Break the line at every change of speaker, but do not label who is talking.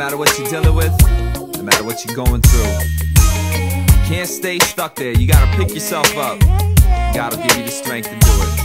matter what you're dealing with, no matter what you're going through. Can't stay stuck there. You gotta pick yourself up. God will give you the strength to do it.